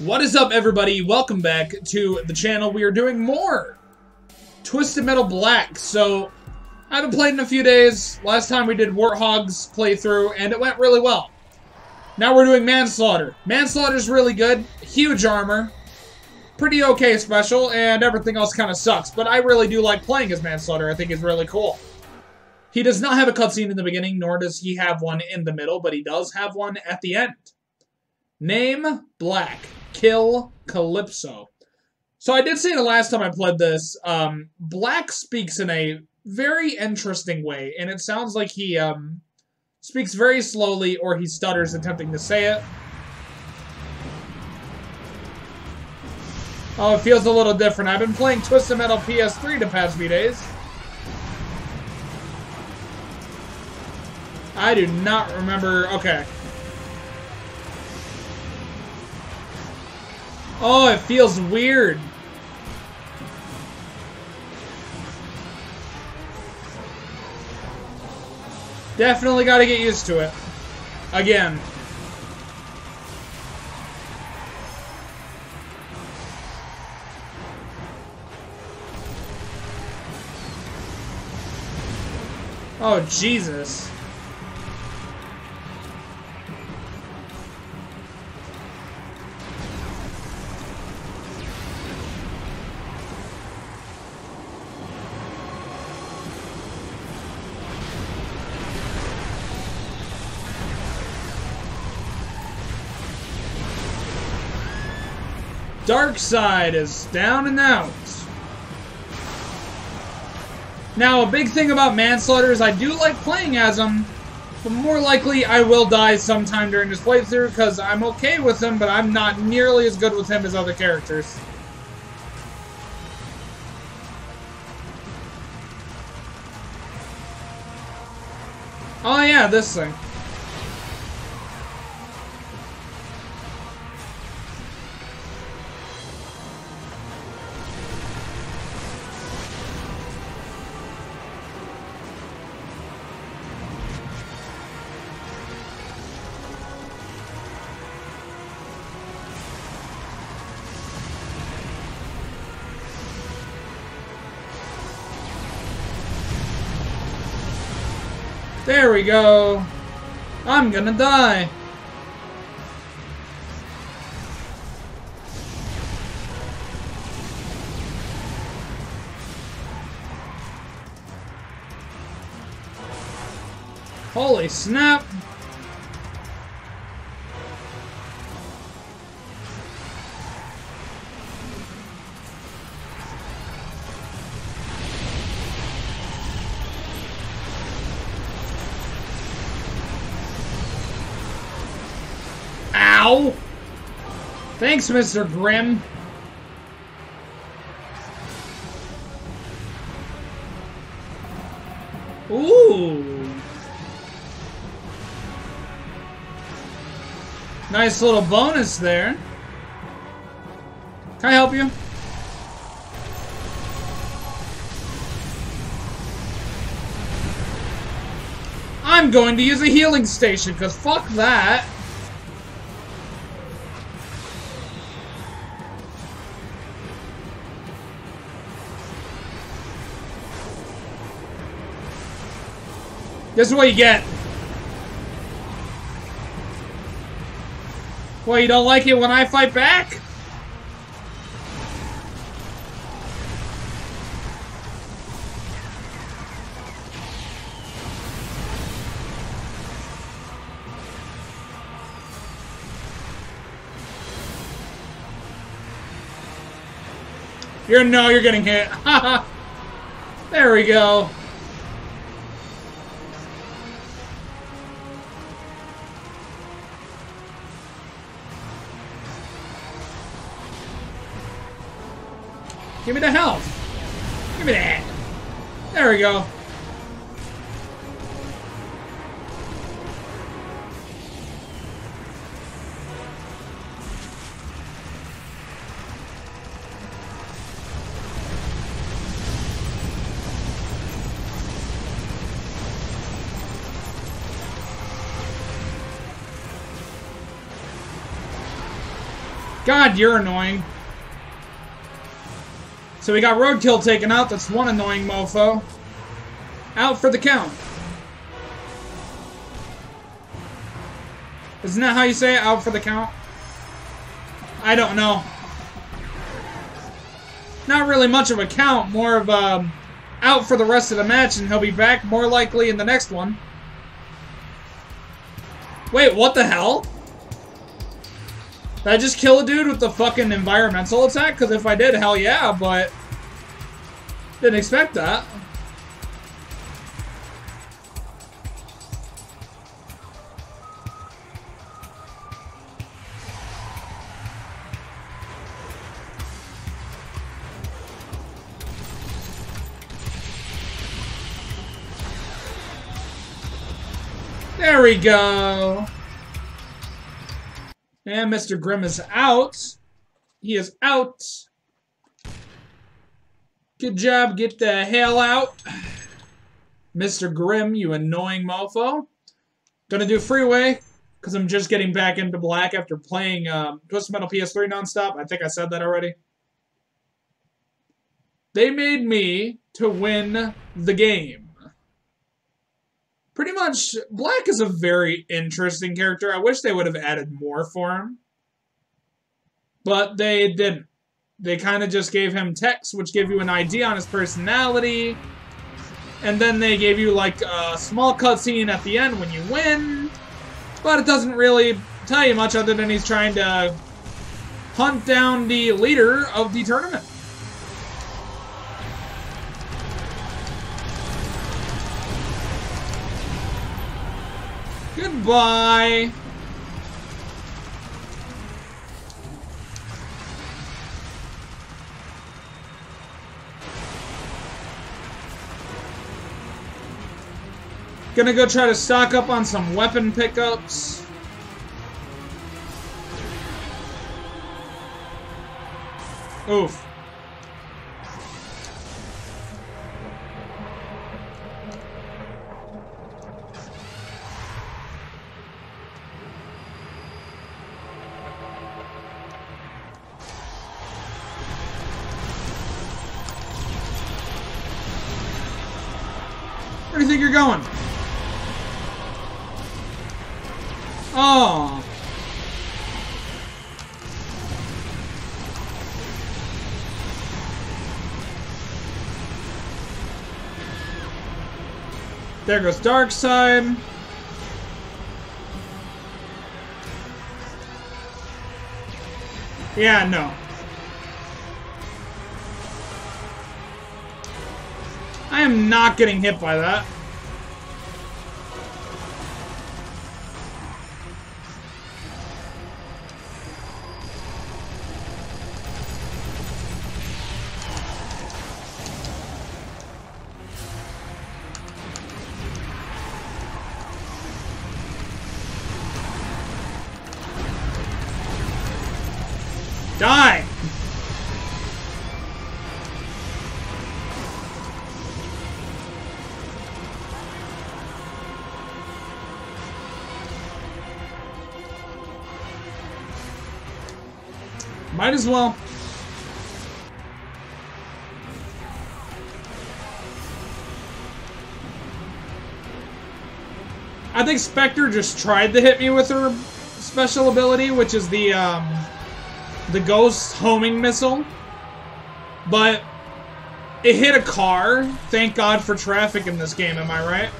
What is up, everybody? Welcome back to the channel. We are doing more Twisted Metal Black. So, I haven't played in a few days. Last time we did Warthog's playthrough, and it went really well. Now we're doing Manslaughter. Manslaughter's really good. Huge armor. Pretty okay special, and everything else kind of sucks. But I really do like playing as Manslaughter. I think he's really cool. He does not have a cutscene in the beginning, nor does he have one in the middle, but he does have one at the end. Name, Black. Kill Calypso. So I did say the last time I played this, um, Black speaks in a very interesting way, and it sounds like he um, speaks very slowly or he stutters attempting to say it. Oh, it feels a little different. I've been playing Twisted Metal PS3 the past few days. I do not remember... Okay. Oh, it feels weird. Definitely got to get used to it. Again. Oh, Jesus. Darkside is down and out. Now, a big thing about Manslaughter is I do like playing as him, but more likely I will die sometime during this playthrough because I'm okay with him, but I'm not nearly as good with him as other characters. Oh yeah, this thing. Go. I'm gonna die. Holy snap! Ow! Thanks, Mr. Grimm. Ooh. Nice little bonus there. Can I help you? I'm going to use a healing station, because fuck that. This is what you get. Well, you don't like it when I fight back? You're no, you're getting hit. there we go. Give me the health. Give me that. There we go. God, you're annoying. So we got Roadkill taken out. That's one annoying mofo. Out for the count. Isn't that how you say it? Out for the count? I don't know. Not really much of a count. More of a um, out for the rest of the match, and he'll be back more likely in the next one. Wait, what the hell? Did I just kill a dude with the fucking environmental attack? Because if I did, hell yeah, but... Didn't expect that. There we go. And Mr. Grimm is out. He is out. Good job. Get the hell out. Mr. Grimm, you annoying mofo. Gonna do Freeway, because I'm just getting back into black after playing um, Twisted Metal PS3 nonstop. I think I said that already. They made me to win the game pretty much Black is a very interesting character. I wish they would have added more for him. But they didn't. They kind of just gave him text, which gave you an idea on his personality. And then they gave you, like, a small cutscene at the end when you win. But it doesn't really tell you much other than he's trying to hunt down the leader of the tournament. Goodbye. Gonna go try to stock up on some weapon pickups. Oof. Where do you think you're going? Oh. There goes Darkside. Yeah, no. I am not getting hit by that. As well. I think Spectre just tried to hit me with her special ability, which is the, um, the ghost homing missile. But it hit a car. Thank God for traffic in this game, am I right?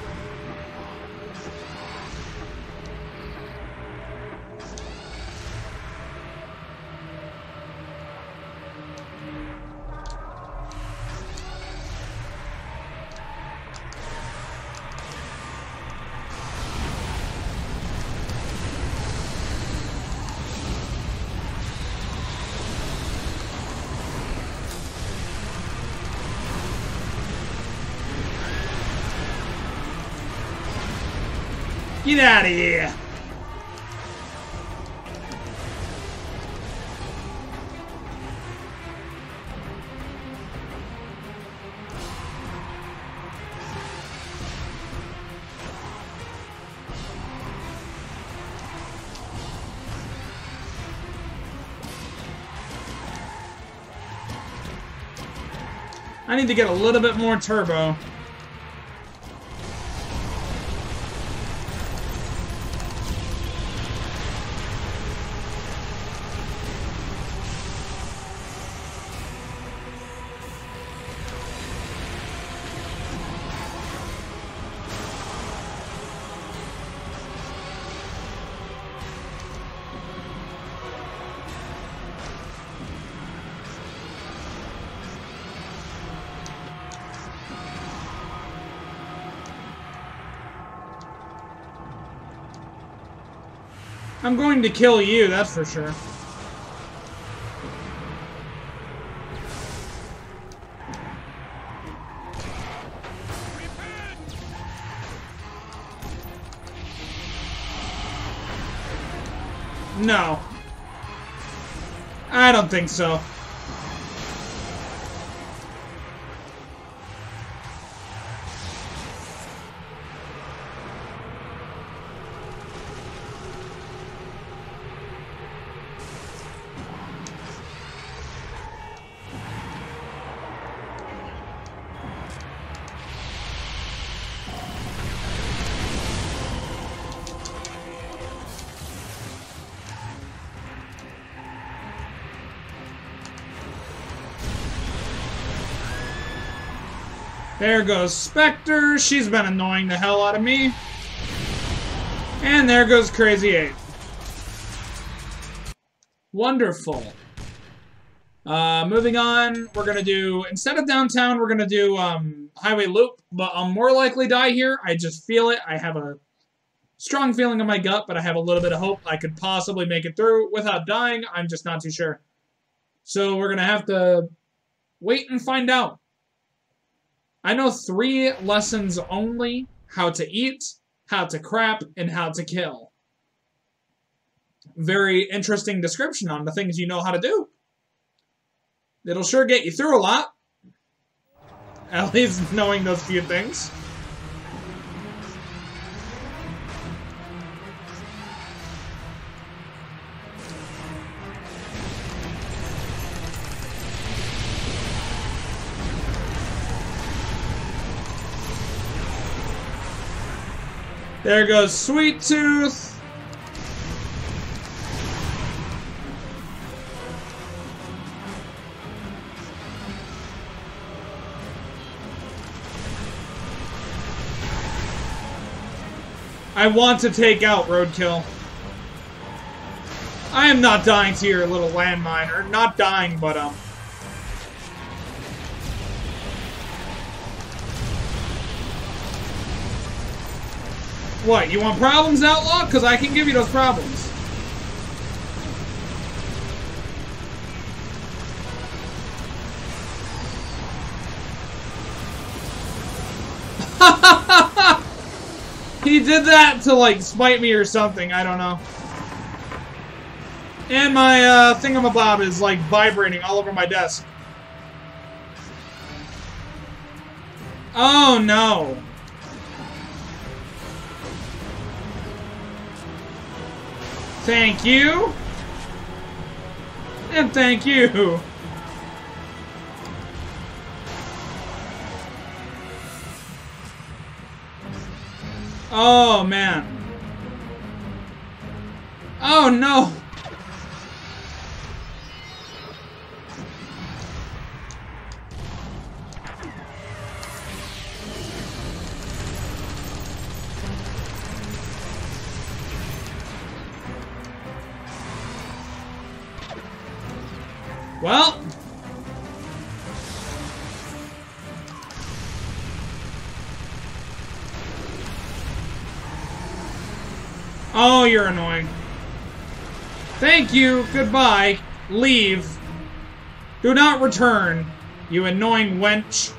Get out of here! I need to get a little bit more turbo. I'm going to kill you, that's for sure. No. I don't think so. There goes Spectre. She's been annoying the hell out of me. And there goes Crazy 8. Wonderful. Uh, moving on, we're going to do, instead of downtown, we're going to do um, Highway Loop, but I'll more likely die here. I just feel it. I have a strong feeling in my gut, but I have a little bit of hope I could possibly make it through without dying. I'm just not too sure. So we're going to have to wait and find out. I know three lessons only. How to eat, how to crap, and how to kill. Very interesting description on the things you know how to do. It'll sure get you through a lot. At least knowing those few things. There goes Sweet Tooth. I want to take out Roadkill. I am not dying to your little landmine, or not dying, but, um... What, you want problems, Outlaw? Because I can give you those problems. he did that to, like, spite me or something. I don't know. And my uh, thingamabob is, like, vibrating all over my desk. Oh, no. Thank you. And thank you. Oh, man. Oh, no. Thank you. Goodbye. Leave. Do not return, you annoying wench.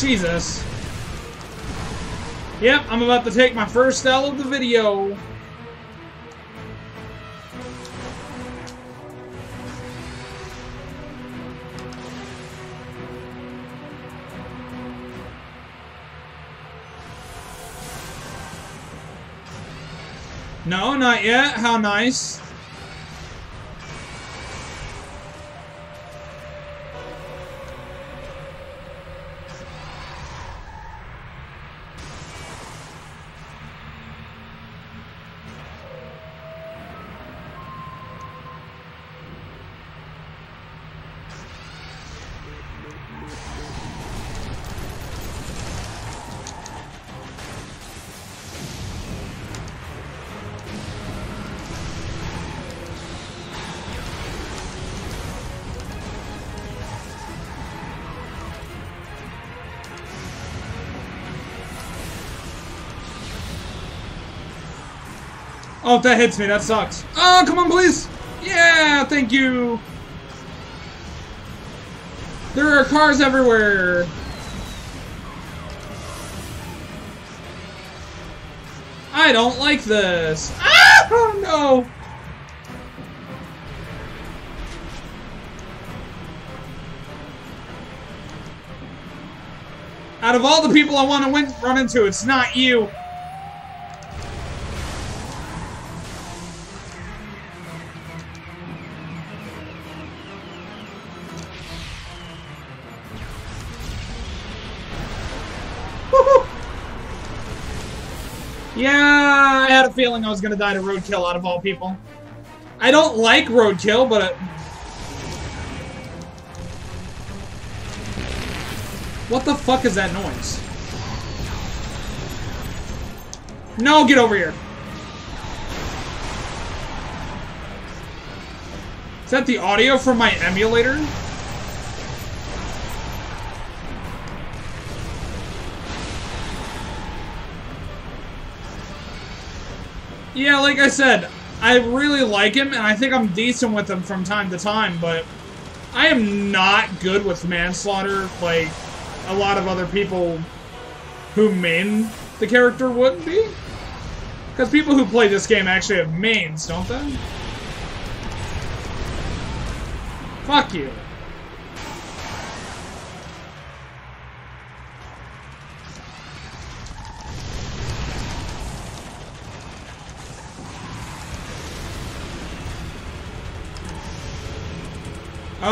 Jesus. Yep, I'm about to take my first L of the video. No, not yet. How nice. Oh, that hits me, that sucks. Oh, come on, please! Yeah, thank you! There are cars everywhere! I don't like this! Ah! Oh, no! Out of all the people I want to run into, it's not you. Yeah, I had a feeling I was gonna die to roadkill out of all people. I don't like roadkill, but... It... What the fuck is that noise? No, get over here. Is that the audio from my emulator? Yeah, like I said, I really like him, and I think I'm decent with him from time to time, but I am not good with manslaughter like a lot of other people who main the character would be. Because people who play this game actually have mains, don't they? Fuck you.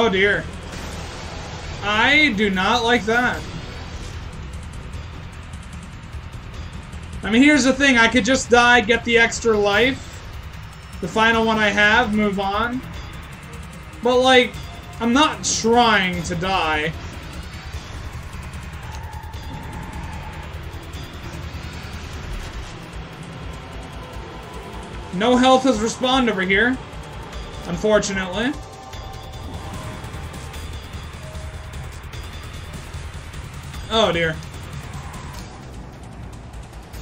Oh dear. I do not like that. I mean, here's the thing. I could just die, get the extra life. The final one I have, move on. But, like, I'm not trying to die. No health has respawned over here. Unfortunately. Oh, dear.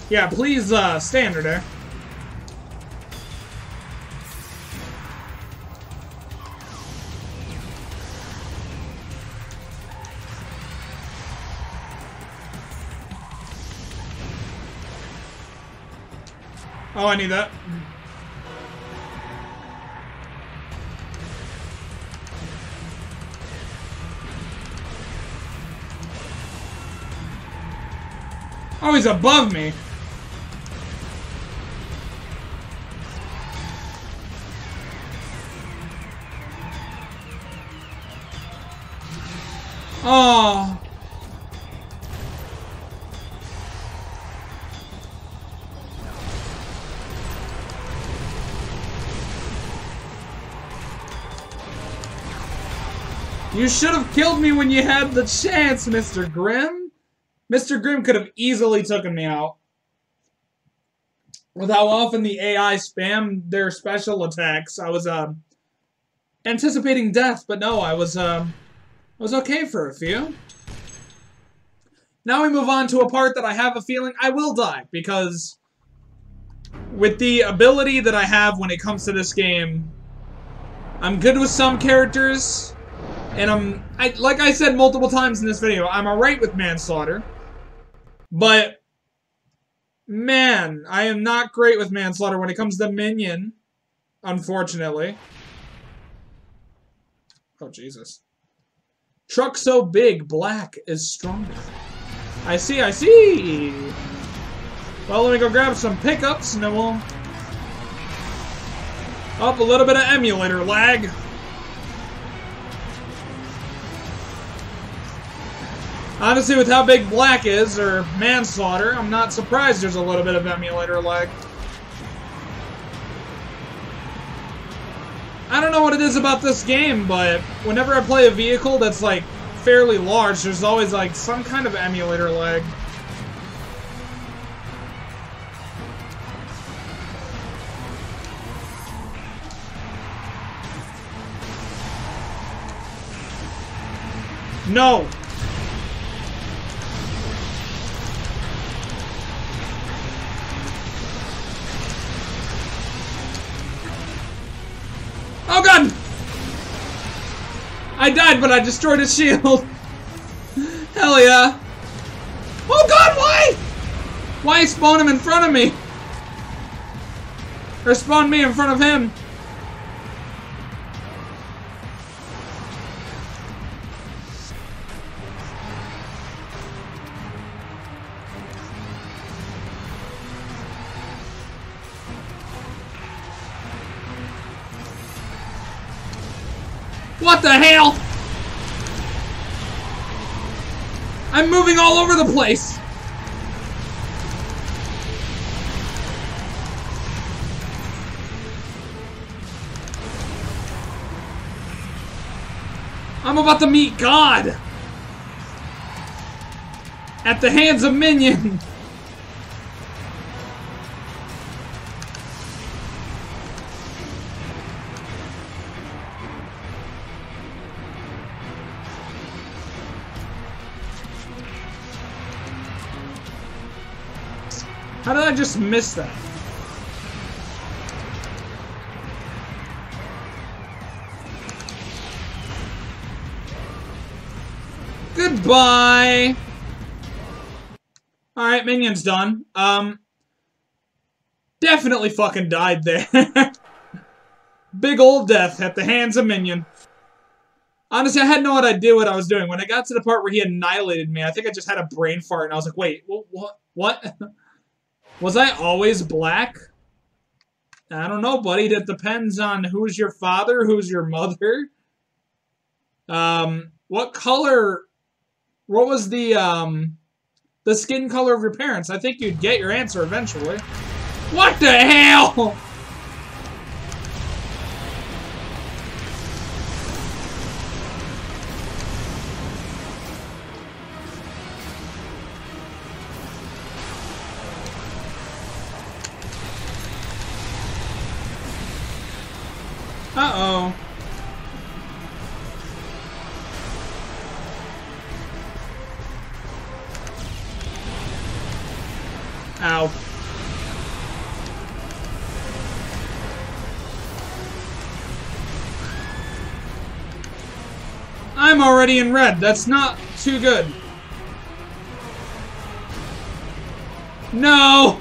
Yeah, please, uh, stay there. Oh, I need that. Oh, he's above me. Oh. You should have killed me when you had the chance, Mr. Grimm. Mr. Grimm could have easily taken me out. With how often the AI spam their special attacks, I was uh, anticipating death, but no, I was uh, I was okay for a few. Now we move on to a part that I have a feeling I will die, because with the ability that I have when it comes to this game, I'm good with some characters, And I'm, I, like I said multiple times in this video, I'm alright with manslaughter. But, man, I am not great with manslaughter when it comes to Minion. Unfortunately. Oh, Jesus. Truck so big, black is stronger. I see, I see! Well, let me go grab some pickups, and then we'll... Up a little bit of emulator lag. Honestly, with how big Black is, or Manslaughter, I'm not surprised there's a little bit of emulator lag. I don't know what it is about this game, but whenever I play a vehicle that's, like, fairly large, there's always, like, some kind of emulator lag. No! Oh god! I died, but I destroyed his shield. Hell yeah. Oh god, why? Why spawn him in front of me? Or spawn me in front of him? The hell? I'm moving all over the place. I'm about to meet God at the hands of minions. just miss that? Goodbye! Alright, minion's done. Um, definitely fucking died there. Big old death at the hands of Minion. Honestly, I had no idea what I was doing. When I got to the part where he annihilated me, I think I just had a brain fart, and I was like, wait, what? What? Was I always black? I don't know, buddy. That depends on who's your father, who's your mother. Um, what color... What was the, um... The skin color of your parents? I think you'd get your answer eventually. What the hell?! Already in red. That's not too good. No!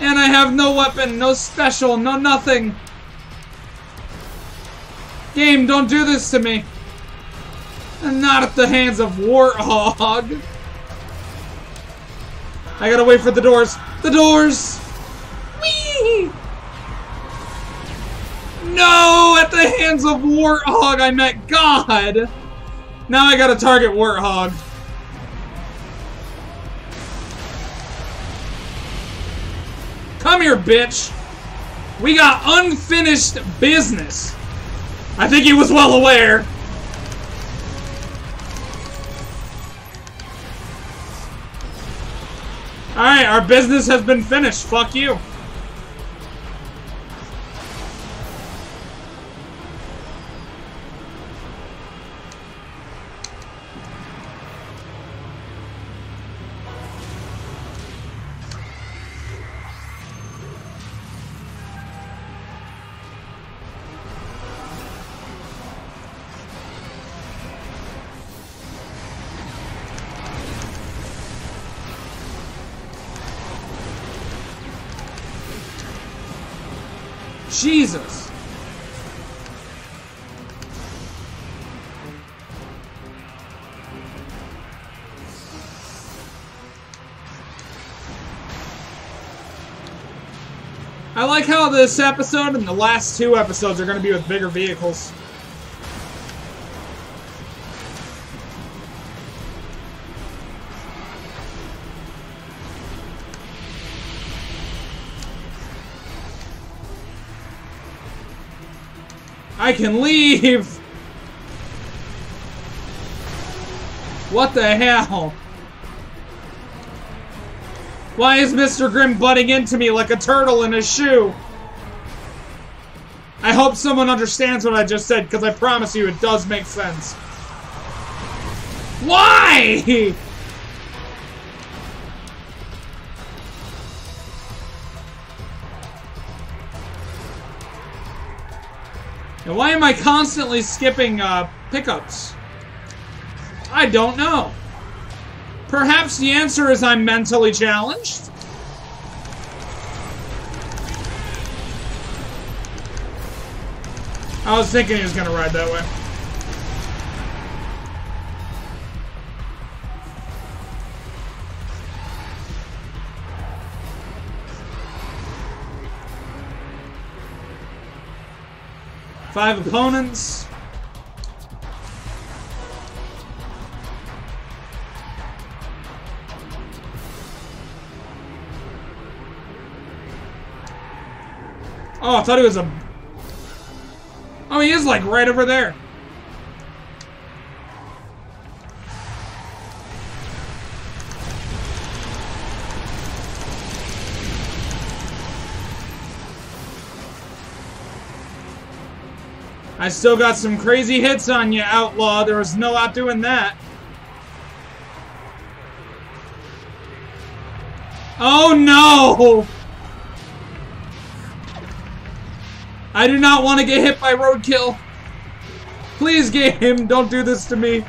And I have no weapon, no special, no nothing. Game, don't do this to me. And not at the hands of Warthog. I gotta wait for the doors. The doors! No! At the hands of Warthog, I met God! Now I gotta target Warthog. Come here, bitch! We got unfinished business! I think he was well aware. Alright, our business has been finished. Fuck you. Like how this episode and the last two episodes are going to be with bigger vehicles. I can leave! What the hell? Why is Mr. Grimm butting into me like a turtle in a shoe? I hope someone understands what I just said, because I promise you it does make sense. Why? And why am I constantly skipping uh, pickups? I don't know. Perhaps the answer is I'm mentally challenged? I was thinking he was to ride that way. Five opponents. Oh, I thought he was a... Oh, he is, like, right over there. I still got some crazy hits on you, Outlaw. There was no outdoing that. Oh, no! I do not want to get hit by roadkill. Please, game, don't do this to me.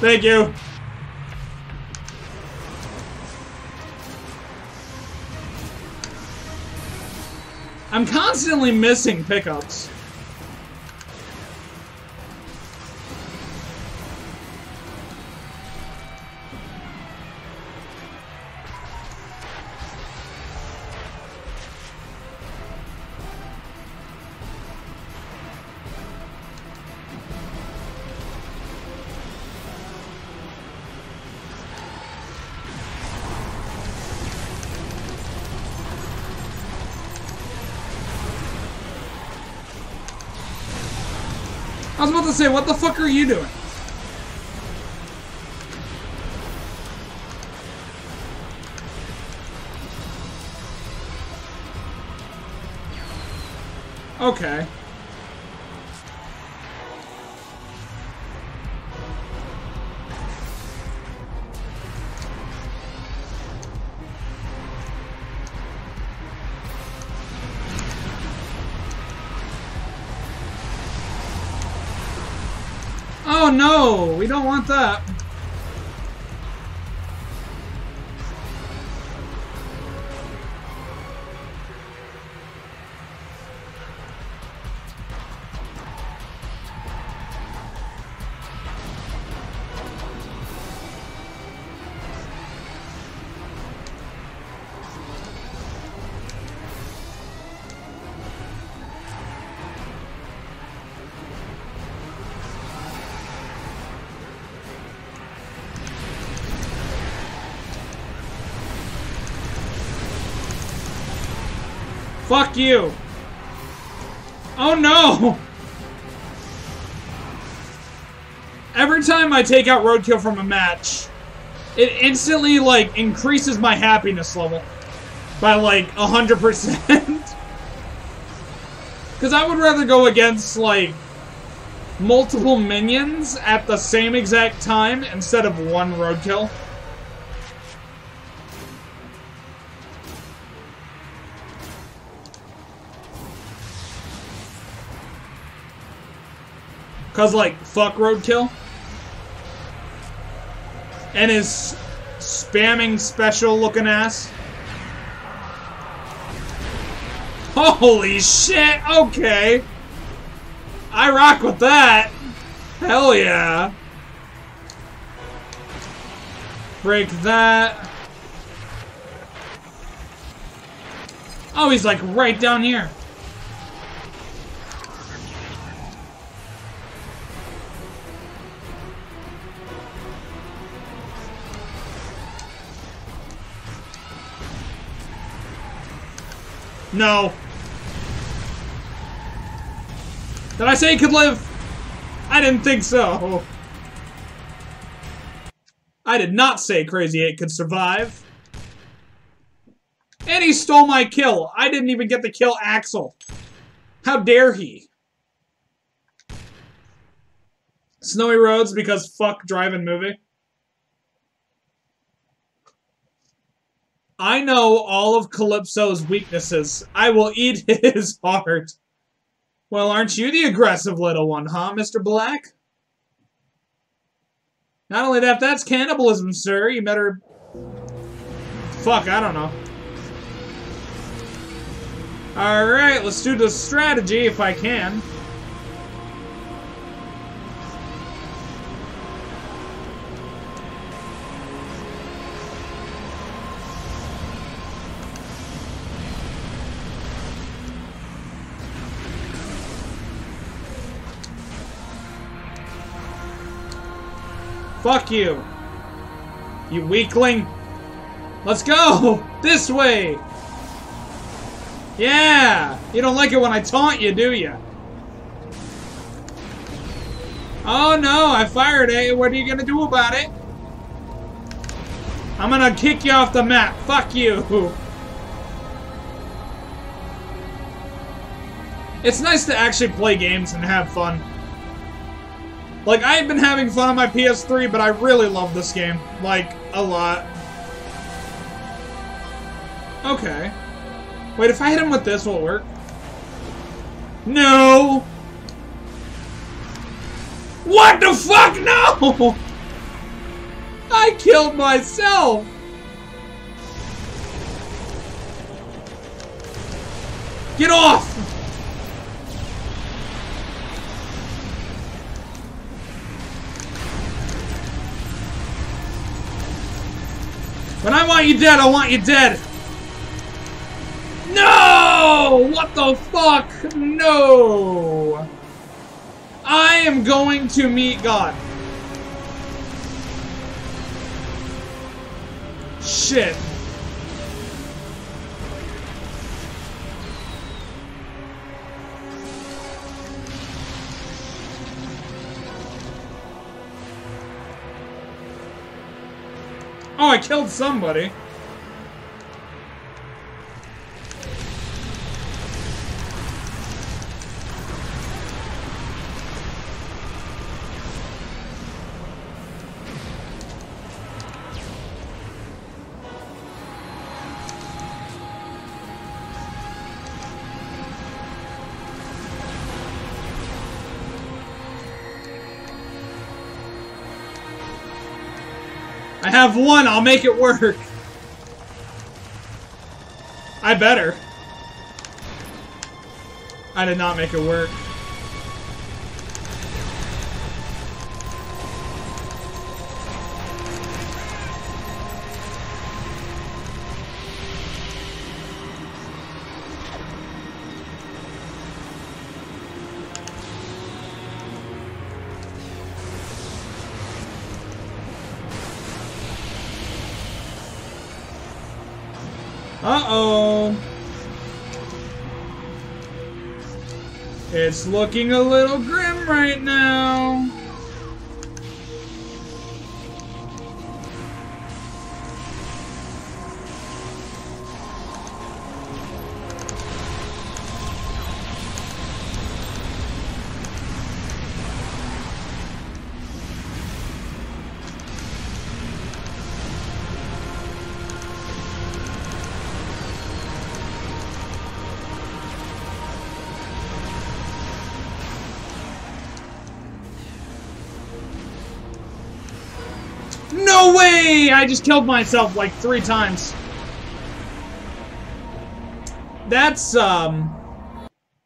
Thank you. I'm constantly missing pickups. To say, what the fuck are you doing? Fuck you! Oh no! Every time I take out Roadkill from a match, it instantly, like, increases my happiness level by, like, 100%. Because I would rather go against, like, multiple minions at the same exact time instead of one Roadkill. Cause like fuck roadkill. And his spamming special looking ass. Holy shit, okay. I rock with that. Hell yeah. Break that. Oh, he's like right down here. No. Did I say he could live? I didn't think so. I did not say Crazy 8 could survive. And he stole my kill. I didn't even get to kill Axel. How dare he? Snowy roads because fuck driving movie. I know all of Calypso's weaknesses. I will eat his heart. Well, aren't you the aggressive little one, huh, Mr. Black? Not only that, that's cannibalism, sir. You better... Fuck, I don't know. Alright, let's do the strategy if I can. Fuck you. You weakling. Let's go! This way! Yeah! You don't like it when I taunt you, do you? Oh no, I fired it. What are you gonna do about it? I'm gonna kick you off the map. Fuck you. It's nice to actually play games and have fun. Like, I've been having fun on my PS3, but I really love this game. Like, a lot. Okay. Wait, if I hit him with this, will it work? No! What the fuck? No! I killed myself! Get off! When I want you dead, I want you dead! No! What the fuck? No! I am going to meet God. Shit. Oh, I killed somebody. Have one, I'll make it work. I better. I did not make it work. It's looking a little grim right now. I just killed myself like three times. that's, um...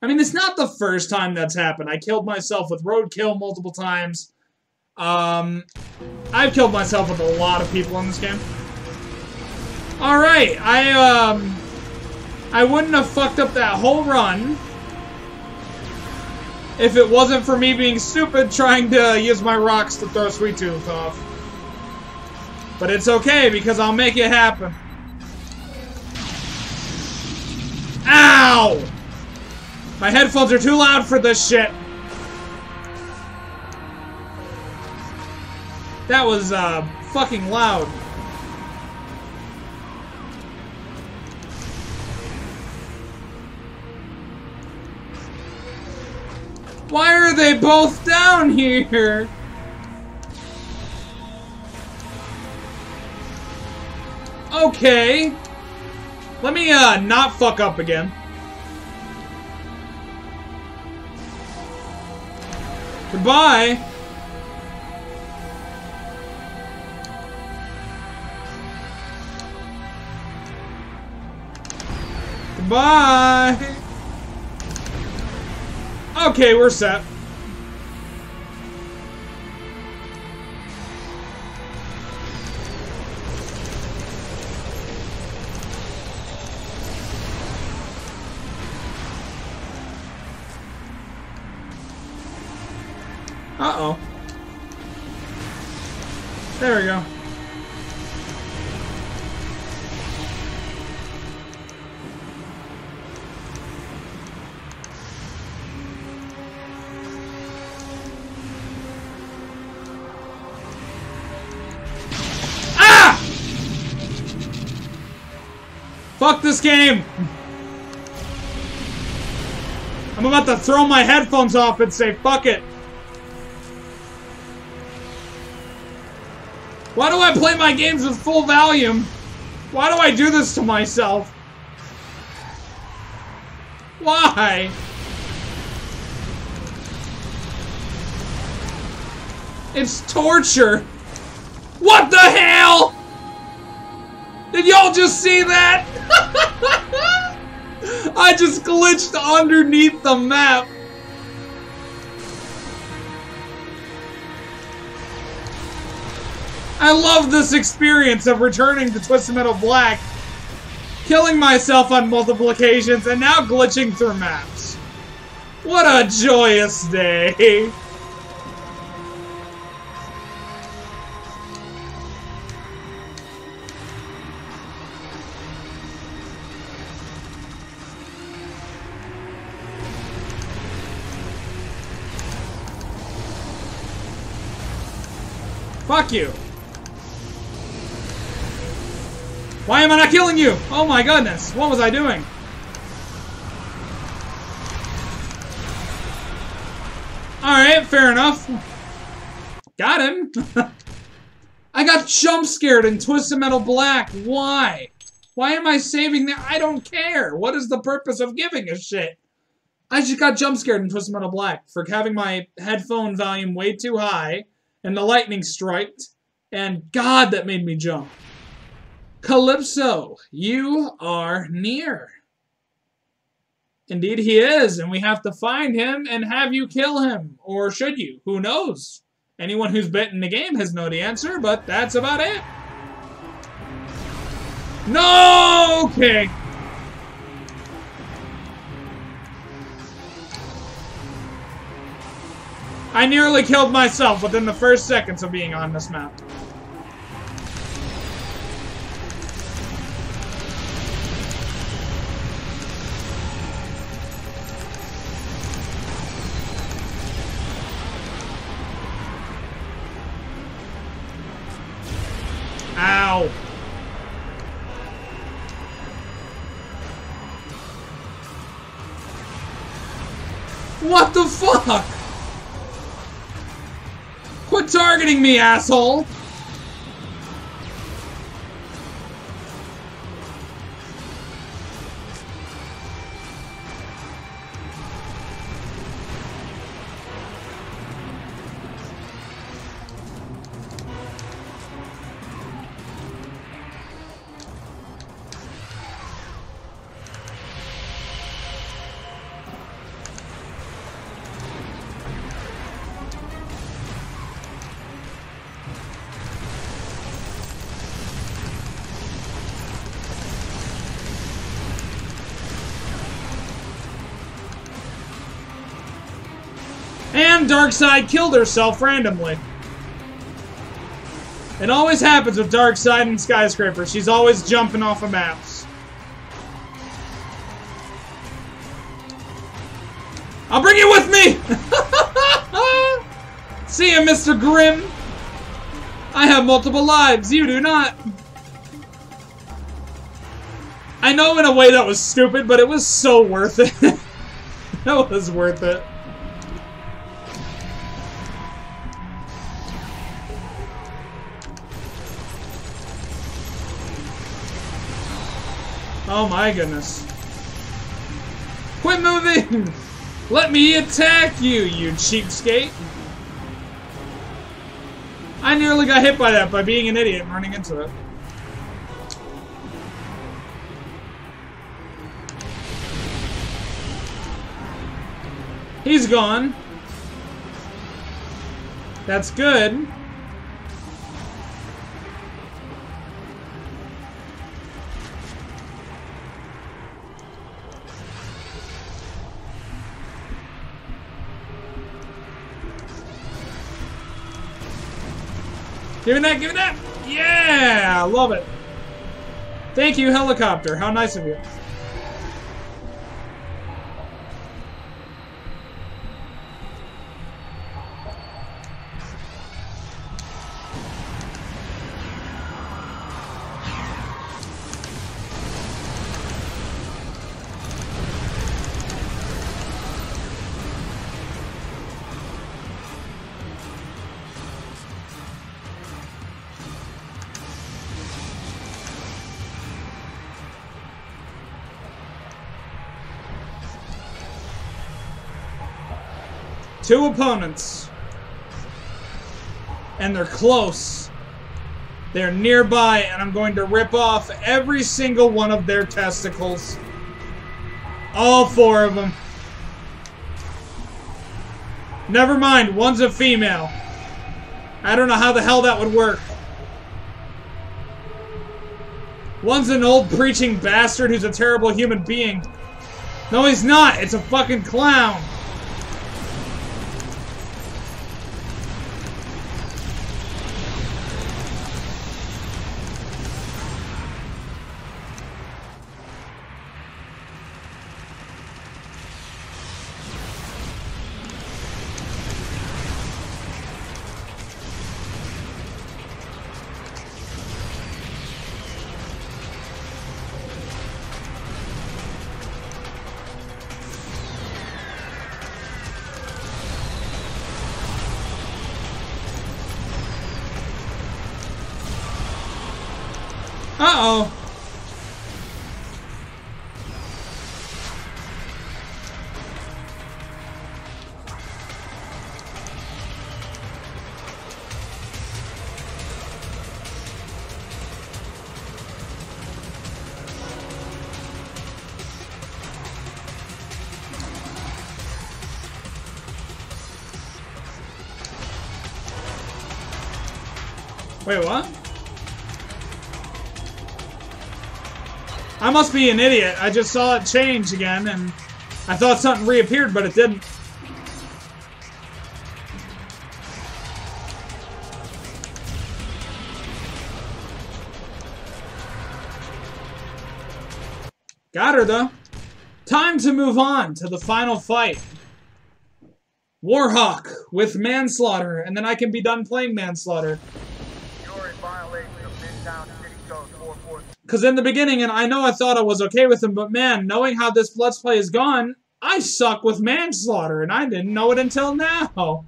I mean, it's not the first time that's happened. I killed myself with roadkill multiple times. Um, I've killed myself with a lot of people in this game. Alright, I, um... I wouldn't have fucked up that whole run if it wasn't for me being stupid trying to use my rocks to throw Sweet Tooth off. But it's okay, because I'll make it happen. Ow! My headphones are too loud for this shit. That was, uh, fucking loud. Why are they both down here? Okay. Let me, uh, not fuck up again. Goodbye. Goodbye. Okay, we're set. This game! I'm about to throw my headphones off and say, fuck it. Why do I play my games with full volume? Why do I do this to myself? Why? It's torture. What the hell? Did y'all just see that? I just glitched underneath the map. I love this experience of returning to Twisted Metal Black, killing myself on multiple occasions, and now glitching through maps. What a joyous day! Fuck you! Why am I not killing you? Oh my goodness, what was I doing? Alright, fair enough. Got him. I got jump scared in Twisted Metal Black. Why? Why am I saving that? I don't care. What is the purpose of giving a shit? I just got jump scared in Twisted Metal Black for having my headphone volume way too high and the lightning striked. And God, that made me jump. Calypso, you are near. Indeed he is, and we have to find him and have you kill him. Or should you? Who knows? Anyone who's bitten the game has known the answer, but that's about it. No! Okay. I nearly killed myself within the first seconds of being on this map. Ow. What the fuck? Targeting me, asshole! Darkside killed herself randomly. It always happens with Darkside and Skyscraper. She's always jumping off of maps. I'll bring you with me! See ya, Mr. Grimm! I have multiple lives, you do not. I know in a way that was stupid, but it was so worth it. that was worth it. Oh my goodness. Quit moving! Let me attack you, you cheapskate! I nearly got hit by that by being an idiot and running into it. He's gone. That's good. Give me that, give me that! Yeah! Love it. Thank you, helicopter. How nice of you. Two opponents. And they're close. They're nearby, and I'm going to rip off every single one of their testicles. All four of them. Never mind, one's a female. I don't know how the hell that would work. One's an old preaching bastard who's a terrible human being. No, he's not. It's a fucking clown. Wait, what? I must be an idiot. I just saw it change again, and I thought something reappeared, but it didn't. Got her, though. Time to move on to the final fight. Warhawk with Manslaughter, and then I can be done playing Manslaughter. Because in the beginning, and I know I thought I was okay with him, but man, knowing how this Let's Play is gone, I suck with manslaughter, and I didn't know it until now.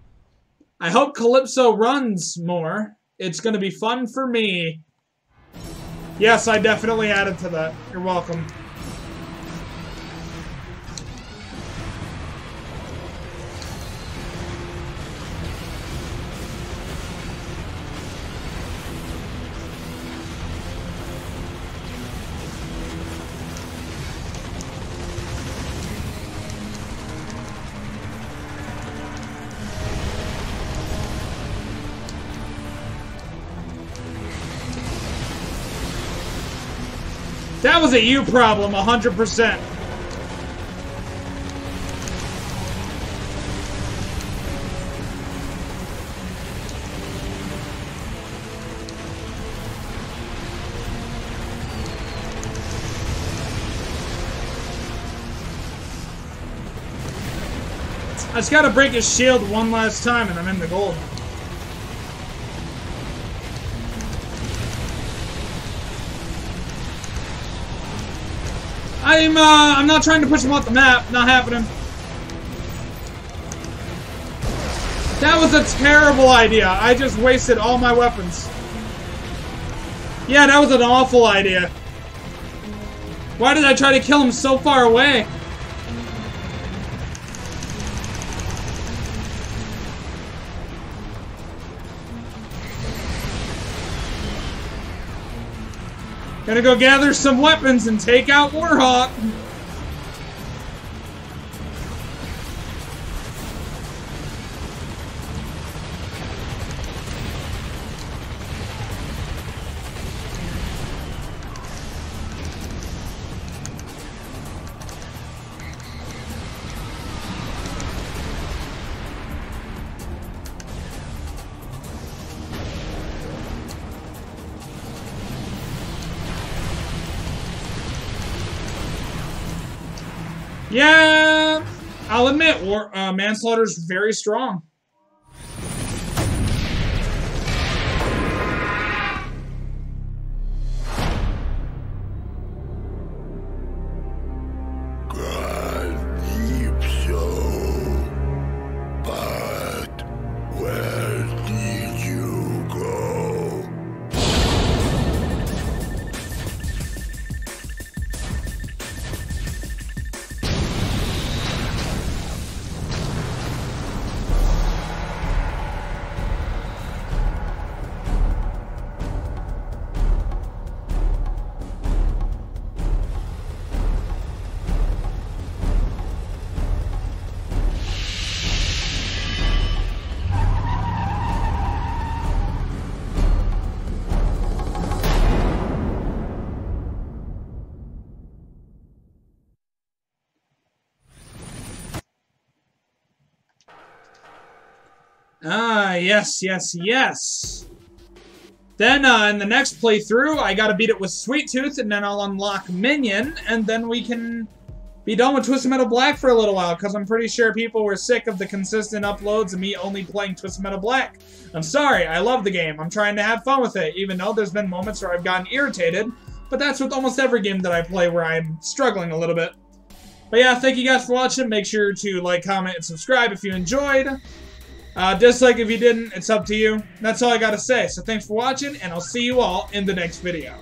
I hope Calypso runs more. It's going to be fun for me. Yes, I definitely added to that. You're welcome. a you problem, 100%. I just gotta break his shield one last time and I'm in the gold. I'm, uh, I'm not trying to push him off the map. Not happening. That was a terrible idea. I just wasted all my weapons. Yeah, that was an awful idea. Why did I try to kill him so far away? Gonna go gather some weapons and take out Warhawk. War, uh, manslaughter's very strong. Yes, yes, yes. Then, uh, in the next playthrough, I gotta beat it with Sweet Tooth, and then I'll unlock Minion, and then we can be done with Twisted Metal Black for a little while, because I'm pretty sure people were sick of the consistent uploads and me only playing Twisted Metal Black. I'm sorry, I love the game. I'm trying to have fun with it, even though there's been moments where I've gotten irritated, but that's with almost every game that I play where I'm struggling a little bit. But yeah, thank you guys for watching. Make sure to like, comment, and subscribe if you enjoyed. Uh, dislike if you didn't, it's up to you. That's all I gotta say. So thanks for watching, and I'll see you all in the next video.